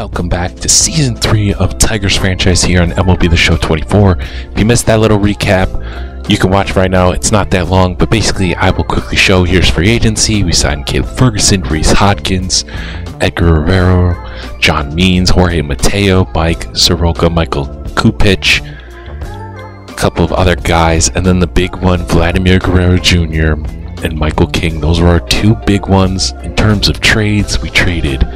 welcome back to season 3 of Tigers franchise here on MLB The Show 24. If you missed that little recap, you can watch right now. It's not that long, but basically, I will quickly show here's free agency. We signed Caleb Ferguson, Rhys Hoskins, Edgar Rivero, John Means, Jorge Mateo, Mike Soroka, Michael Kopech, a couple of other guys, and then the big one, Vladimir Guerrero Jr. and Michael King. Those were our two big ones. In terms of trades, we traded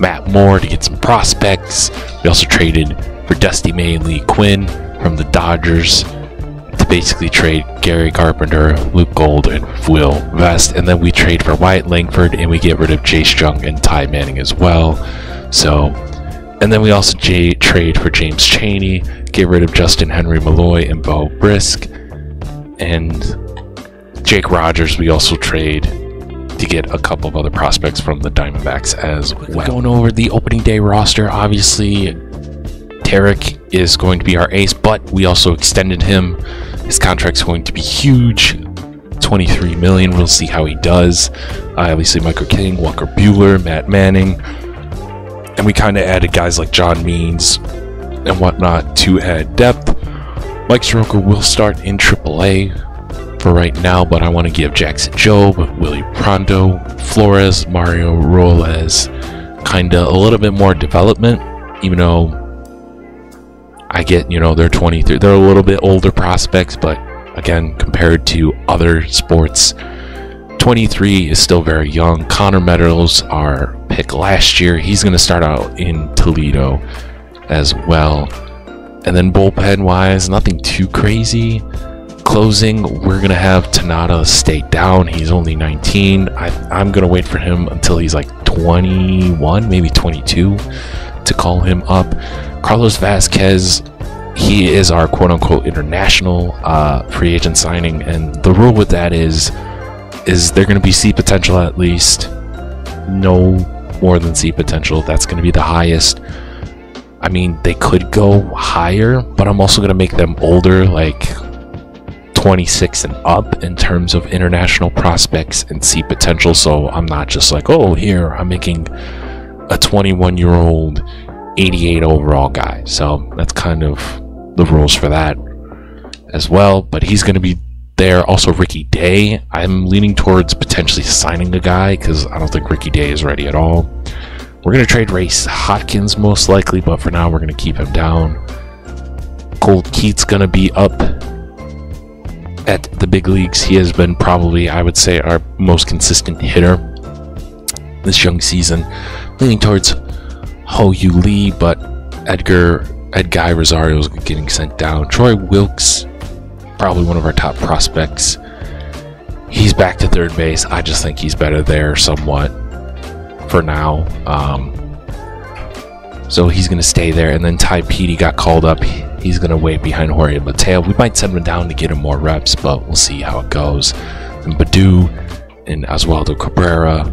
Matt Moore to get some prospects. We also traded for Dusty May and Lee Quinn from the Dodgers to basically trade Kerry Carpenter, Luke Gold, and Will Vest. And then we trade for Wyatt Langford and we get rid of Jace Jung and Ty Manning as well. So, and then we also j- trade for James Cheney, get rid of Justin Henry Malloy and Bo Brisk. And Jake Rogers, we also trade to get a couple of other prospects from the Diamondbacks as well. Going over the opening day roster, obviously, Tarik is going to be our ace, but we also extended him. His contract's going to be huge. 23 million. We'll see how he does. Uh, obviously, Michael King, Walker Buehler, Matt Manning. And we kind of added guys like John Means and whatnot to add depth. Mike Soroka will start in AAA for right now, but I want to give Jackson Jobe, Willie Pronto, Flores, Mario Robles kind of a little bit more development, even though I get, you know, they're 23, they're a little bit older prospects, but again, compared to other sports, 23 is still very young. Connor Meadows, our pick last year, he's going to start out in Toledo as well. And then bullpen wise, nothing too crazy closing, we're gonna have Tanada stay down. He's only 19. I, I'm gonna wait for him until he's like 21, maybe 22, to call him up. Carlos Vasquez, he is our quote-unquote international uh, free agent signing, and the rule with that is, is they're gonna be C potential at least, no more than C potential. That's gonna be the highest. I mean, they could go higher, but I'm also gonna make them older, like 26 and up in terms of international prospects and see potential. So I'm not just like, oh, here, I'm making a 21 year old 88 overall guy. So that's kind of the rules for that as well. But he's going to be there. Also, Ricky Day. I'm leaning towards potentially signing a guy because I don't think Ricky Day is ready at all. We're going to trade Rhys Hoskins most likely, but for now, we're going to keep him down. Colt Keith's going to be up at the big leagues. He has been probably, I would say, our most consistent hitter this young season. Leaning towards Hao-Yu Lee, but Edgar Ed Guy Rosario is getting sent down. Troy Wilkes, probably one of our top prospects. He's back to third base. I just think he's better there somewhat for now. Um, so he's going to stay there. And then Ty Petey got called up. He's going to wait behind Jorge Mateo. We might send him down to get him more reps, but we'll see how it goes. And Baddoo and Oswaldo Cabrera,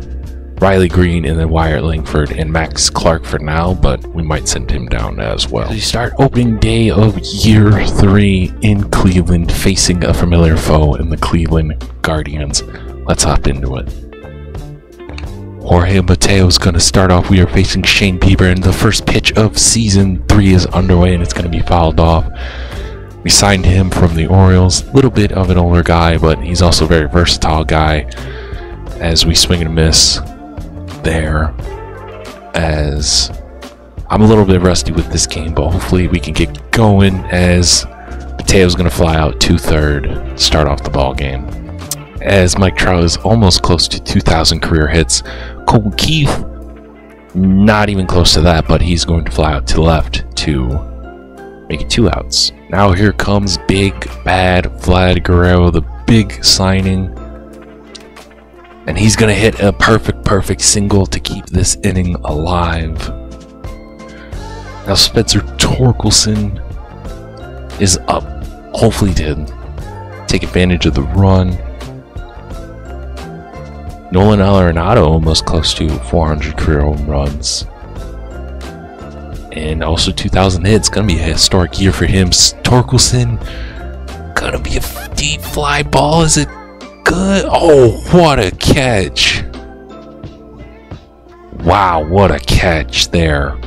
Riley Greene, and then Wyatt Langford and Max Clark for now, but we might send him down as well. We start opening day of year three in Cleveland, facing a familiar foe in the Cleveland Guardians. Let's hop into it. Jorge Mateo is going to start off. We are facing Shane Bieber, and the first pitch of season three is underway, and it's going to be fouled off. We signed him from the Orioles. Little bit of an older guy, but he's also a very versatile guy. As we swing and miss there, as I'm a little bit rusty with this game, but hopefully we can get going. As Mateo's going to fly out two third, start off the ball game as Mike Trout is almost close to 2,000 career hits. Colt Keith, not even close to that, but he's going to fly out to the left to make it two outs. Now here comes big bad Vlad Guerrero, the big signing. And he's going to hit a perfect, perfect single to keep this inning alive. Now Spencer Torkelson is up, hopefully to take advantage of the run. Nolan Arenado almost close to 400 career home runs. And also 2,000 hits. Gonna be a historic year for him. Torkelson, gonna be a deep fly ball. Is it good? Oh, what a catch! Wow, what a catch there.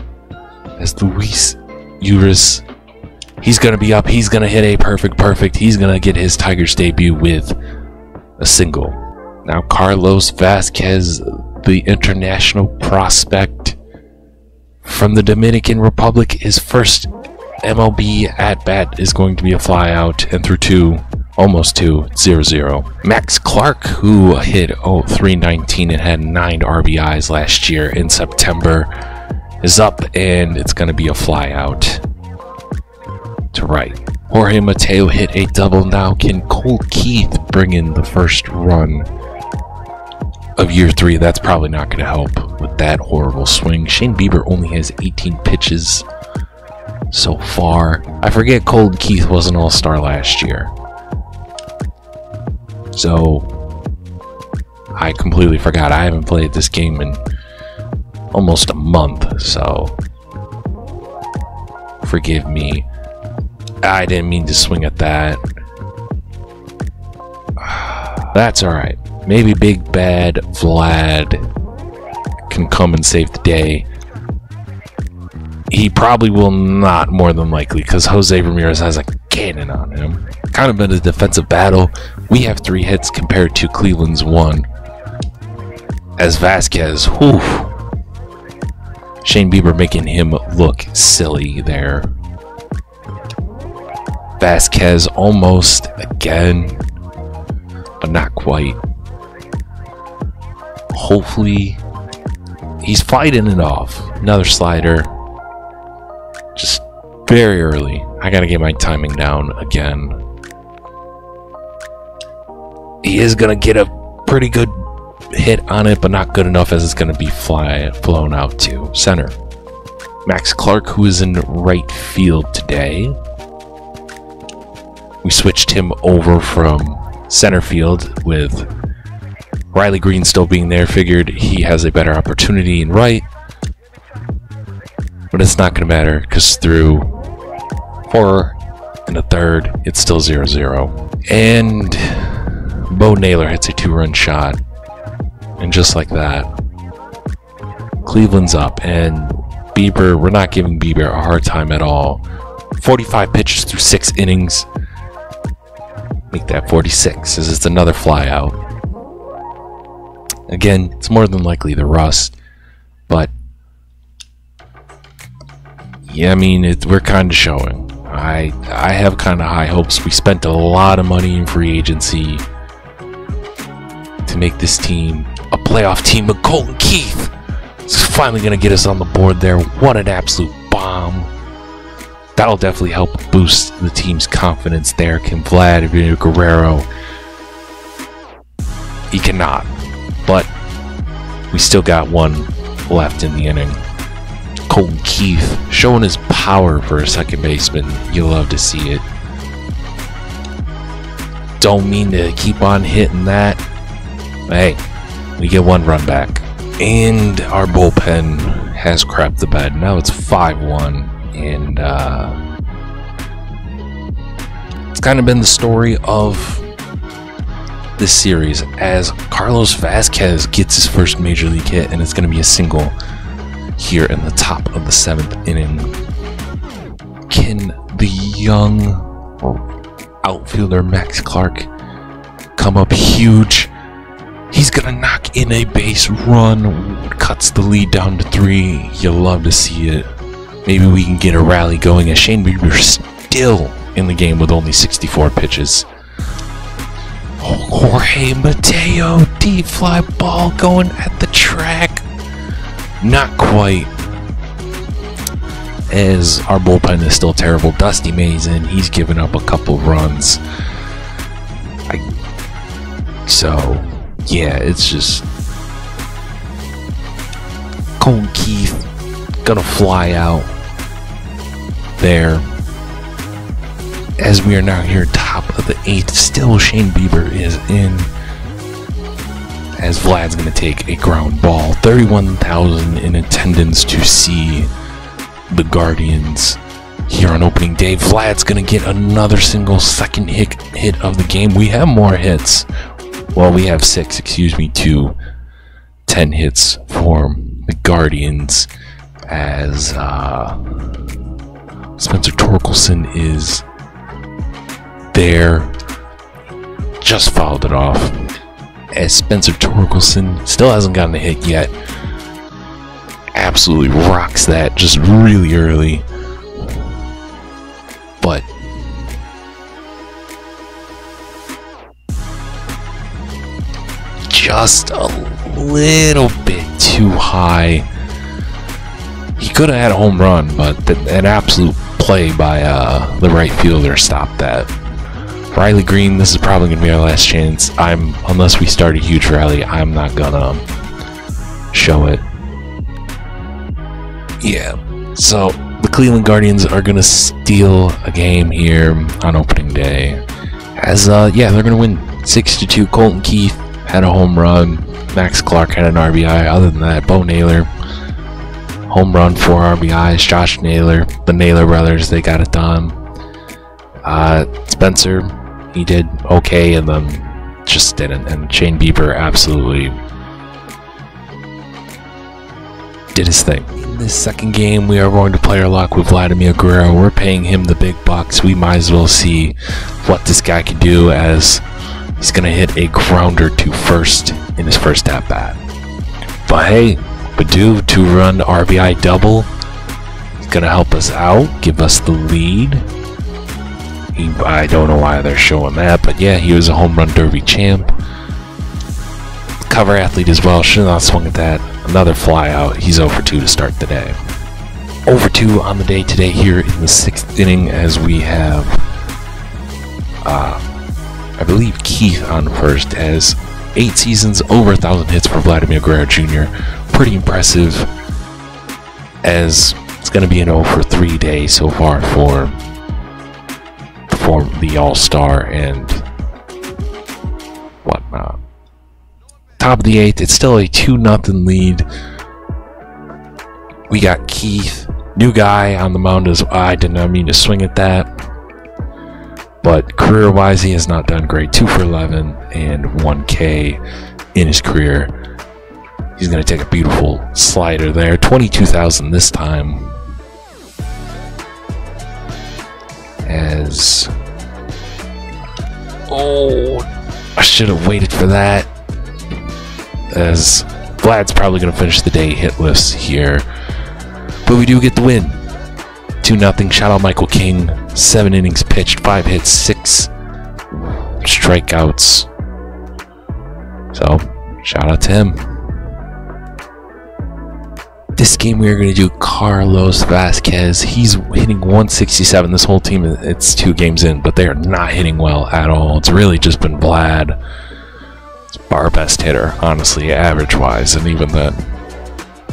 as Luis Urías. He's to be up. He's to hit a perfect, perfect. He's to get his Tigers debut with a single. Now, Carlos Vasquez, the international prospect from the Dominican Republic, his first MLB at bat is going to be a flyout, and through two, almost two, zero zero. Max Clark, who hit oh, 319 and had nine RBIs last year in September, is up, and it's going to be a flyout to right. Jorge Mateo hit a double. Now, can Colt Keith bring in the first run of year three? That's probably not going to help with that horrible swing. Shane Bieber only has 18 pitches so far. I forget Colt Keith was an all star last year. So, I completely forgot. I haven't played this game in almost a month, so forgive me. I didn't mean to swing at that. That's alright. Maybe Big Bad Vlad can come and save the day. He probably will not, more than likely, because Jose Ramirez has a cannon on him. Kind of been a defensive battle. We have three hits compared to Cleveland's one. As Vasquez, whew. Shane Bieber making him look silly there. Vasquez almost again, but not quite. Hopefully, he's fighting it off. Another slider. Just very early. I gotta get my timing down again. He is gonna get a pretty good hit on it, but not good enough as it's gonna be fly flown out to center. Max Clark, who is in right field today, we switched him over from center field with Riley Greene still being there. Figured he has a better opportunity in right. But it's not going to matter because through four and a third, it's still 0 0. And Bo Naylor hits a two run shot. And just like that, Cleveland's up. And Bieber, we're not giving Bieber a hard time at all. 45 pitches through six innings. Make that 46 as it's another flyout. Again, it's more than likely the rust, but yeah, I mean, it, we're kind of showing. I I have kind of high hopes. We spent a lot of money in free agency to make this team a playoff team, but Colton Keith is finally going to get us on the board there. What an absolute bomb! that'll definitely help boost the team's confidence there. Can Vladimir Guerrero? He cannot, we still got one left in the inning. Colton Keith showing his power for a second baseman. You love to see it. Don't mean to keep on hitting that. Hey, we get one run back. And our bullpen has crapped the bed. Now it's 5 1 and uh, it's kind of been the story of this series as Carlos Vasquez gets his first major league hit, and it's going to be a single here in the top of the seventh inning. Can the young outfielder Max Clark come up huge? He's gonna knock in a base run, cuts the lead down to three. You love to see it. Maybe we can get a rally going as Shane Bieber still in the game with only 64 pitches. Jorge Mateo, deep fly ball going at the track. Not quite. As our bullpen is still terrible. Dusty Mays in, he's given up a couple runs. I, so, yeah, it's just. Colton Keith gonna fly out there. As we are now here top still Shane Bieber is in. As Vlad's going to take a ground ball. 31,000 in attendance to see the Guardians here on opening day. Vlad's going to get another single second hit, hit of the game. We have more hits. Well, we have six, excuse me, two. 10 hits for the Guardians. as uh, Spencer Torkelson is there. Just fouled it off. As Spencer Torkelson still hasn't gotten a hit yet. Absolutely rocks that just really early. But just a little bit too high. He could have had a home run, but an absolute play by uh, the right fielder stopped that. Riley Greene, this is probably gonna be our last chance. I'm unless we start a huge rally, I'm not gonna show it. Yeah. So the Cleveland Guardians are gonna steal a game here on opening day. As uh yeah, they're gonna win six to two. Colton Keith had a home run. Max Clark had an RBI. Other than that, Bo Naylor, home run, four RBIs. Josh Naylor, the Naylor brothers, they got it done. Uh, Spencer, he did okay, and then just didn't. And Shane Bieber absolutely did his thing. In this second game, we are going to play our luck with Vladimir Guerrero. We're paying him the big bucks. We might as well see what this guy can do as he's going to hit a grounder to first in his first at bat. But hey, Baddoo to run RBI double. He's going to help us out, give us the lead. I don't know why they're showing that, but yeah, he was a home run derby champ. Cover athlete as well. Should not swung at that. Another fly out. He's over 2 to start the day. Over 2 on the day today here in the sixth inning as we have uh, I believe Keith on first as eight seasons, over a thousand hits for Vladimir Guerrero Jr. Pretty impressive. As it's going to be an 0 for 3 day so far for for the All Star and whatnot. Top of the eighth, it's still a 2 nothing lead. We got Keith, new guy on the mound as I did not mean to swing at that but career wise, he has not done great. 2 for 11 and 1K in his career. He's going to take a beautiful slider there. 22,000 this time. As. Oh, I should have waited for that. As Vlad's probably going to finish the day hitless here. But we do get the win. 2 0. Shout out Michael King. Seven innings pitched, five hits, six strikeouts. So, shout out to him. This game we are going to do Carlos Vasquez. He's hitting 167. This whole team, it's two games in, but they are not hitting well at all. It's really just been Vlad. It's our best hitter, honestly, average wise, and even that,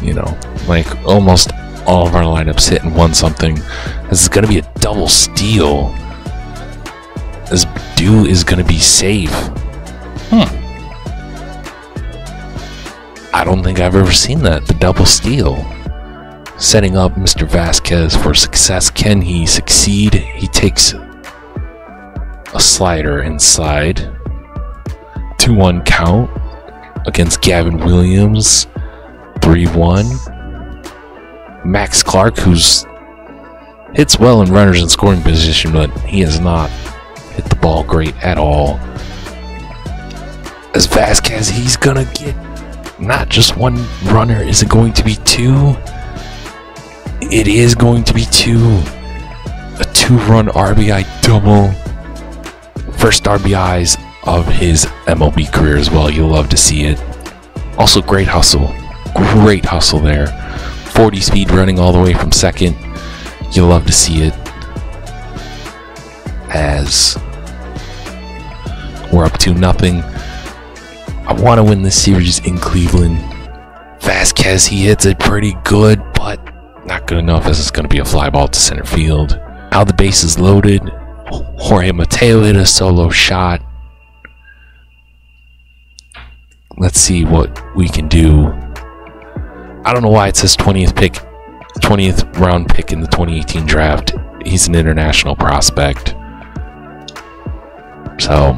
you know, like almost all of our lineups hitting one something. This is going to be a double steal. This dude is going to be safe. Hmm. I don't think I've ever seen that. The double steal. Setting up Mr. Vasquez for success. Can he succeed? He takes a slider inside. 2 1 count against Gavin Williams. 3 1. Max Clark, who's hits well in runners in scoring position, but he has not hit the ball great at all. As Vasquez, he's gonna get not just one runner. Is it going to be two? It is going to be two. A two-run RBI double. First RBIs of his MLB career as well. You'll love to see it. Also, great hustle. Great hustle there. 40 speed running all the way from second. You'll love to see it as we're up to nothing. I want to win this series in Cleveland. Vasquez, he hits it pretty good, but not good enough as it's going to be a fly ball to center field. Now the base is loaded. Jorge Mateo hit a solo shot. Let's see what we can do I don't know why it says 20th pick, 20th round pick in the 2018 draft. He's an international prospect. So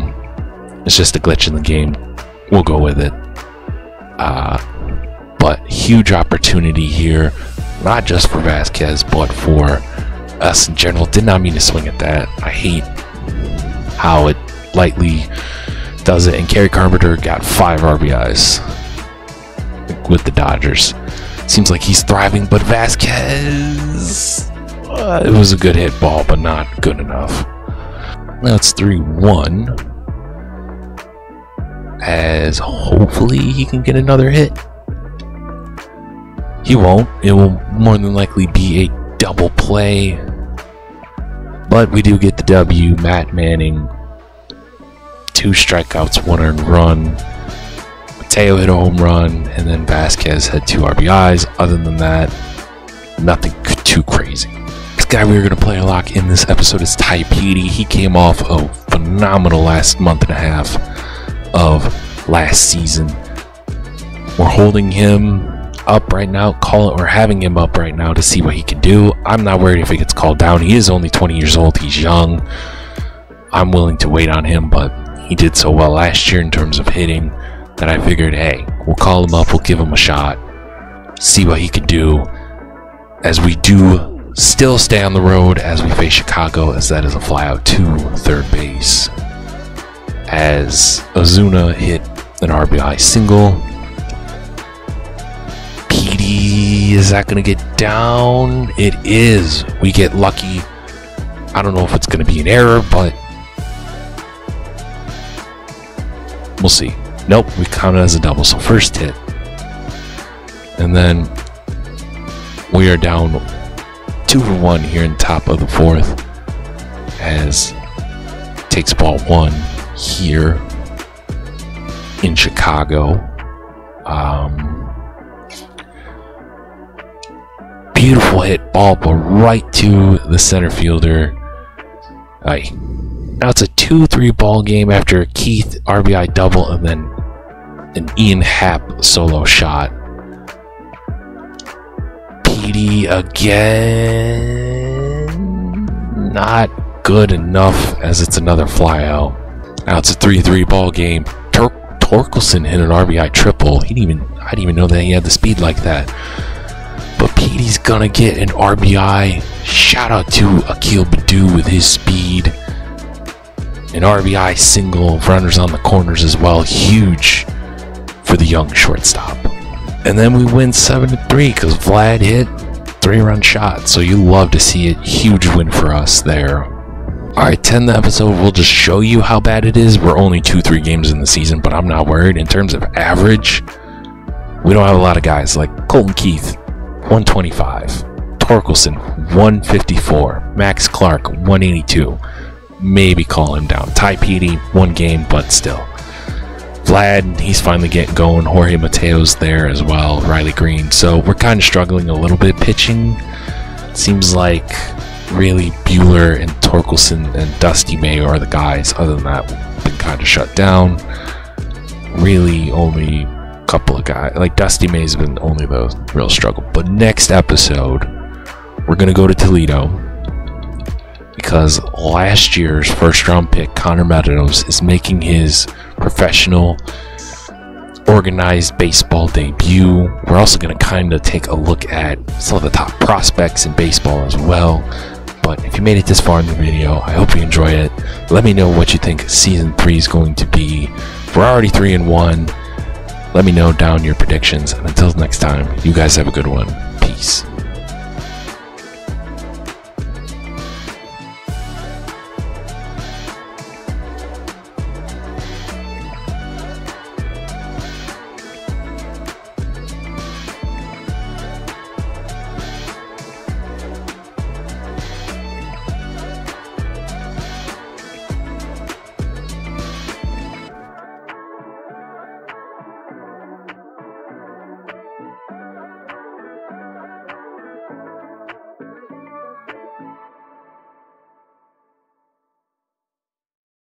it's just a glitch in the game. We'll go with it. Uh, but huge opportunity here. not just for Vasquez, but for us in general. Did not mean to swing at that. I hate how it lightly does it. And Kerry Carpenter got five RBIs with the Dodgers. Seems like he's thriving, but Vasquez. Uh, it was a good hit ball, but not good enough. Now it's 3 1. As hopefully he can get another hit. He won't. It will more than likely be a double play. But we do get the W. Matt Manning, two strikeouts, one earned run. Mateo hit a home run, and then Vasquez had two RBIs. Other than that, nothing too crazy. This guy we were going to play a lock in this episode is Tai Petey. He came off a phenomenal last month and a half of last season. We're holding him up right now, call it, or having him up right now to see what he can do. I'm not worried if he gets called down. He is only 20 years old. He's young. I'm willing to wait on him, but he did so well last year in terms of hitting that I figured, hey, we'll call him up, we'll give him a shot, see what he can do. As we do still stay on the road as we face Chicago, as that is a flyout to third base. As Ozuna hit an RBI single. Petey, is that going to get down? It is. We get lucky. I don't know if it's going to be an error, but we'll see. Nope, we count it as a double. So first hit. And then we are down two for one here in top of the fourth as takes ball one here in Chicago. Um, beautiful hit ball, but right to the center fielder. Aye. Now it's a 2 3 ball game after Keith RBI double and then an Ian Happ solo shot. PD again. Not good enough as it's another flyout. Now it's a 3 3 ball game. Tor- Torkelson hit an RBI triple. He didn't even I didn't even know that he had the speed like that. But Petey's gonna get an RBI. Shout out to Akil Baddoo with his speed. An RBI single, runners on the corners as well. Huge for the young shortstop. And then we win 7 to 3 because Vlad hit three run shot. So you love to see it. Huge win for us there. Alright, 10 the episode. We'll just show you how bad it is. We're only 2 3 games in the season, but I'm not worried. In terms of average, we don't have a lot of guys like Colton Keith, 125. Torkelson, 154. Max Clark, 182. Maybe call him down. Ty Petey, one game, but still. Vlad, he's finally getting going. Jorge Mateo's there as well. Riley Greene. So we're kind of struggling a little bit pitching. Seems like really Buehler and Torkelson and Dusty May are the guys. Other than that, been kind of shut down. Really, only a couple of guys. Like Dusty May's been only the real struggle. But next episode, we're gonna go to Toledo because last year's first round pick Connor Meadows is making his professional organized baseball debut. We're also going to kind of take a look at some of the top prospects in baseball as well. But if you made it this far in the video, I hope you enjoy it. Let me know what you think season 3 is going to be. We're already 3 and 1. Let me know down your predictions. And until next time, you guys have a good one.